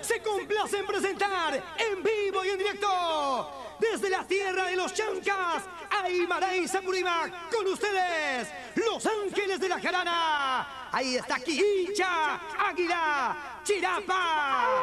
Se complace en presentar en vivo y en directo desde la tierra de los Chancas, Aymara y Sapurímac, con ustedes, Los Ángeles de la Jarana. Ahí está Quihincha, Águila, Chirapa.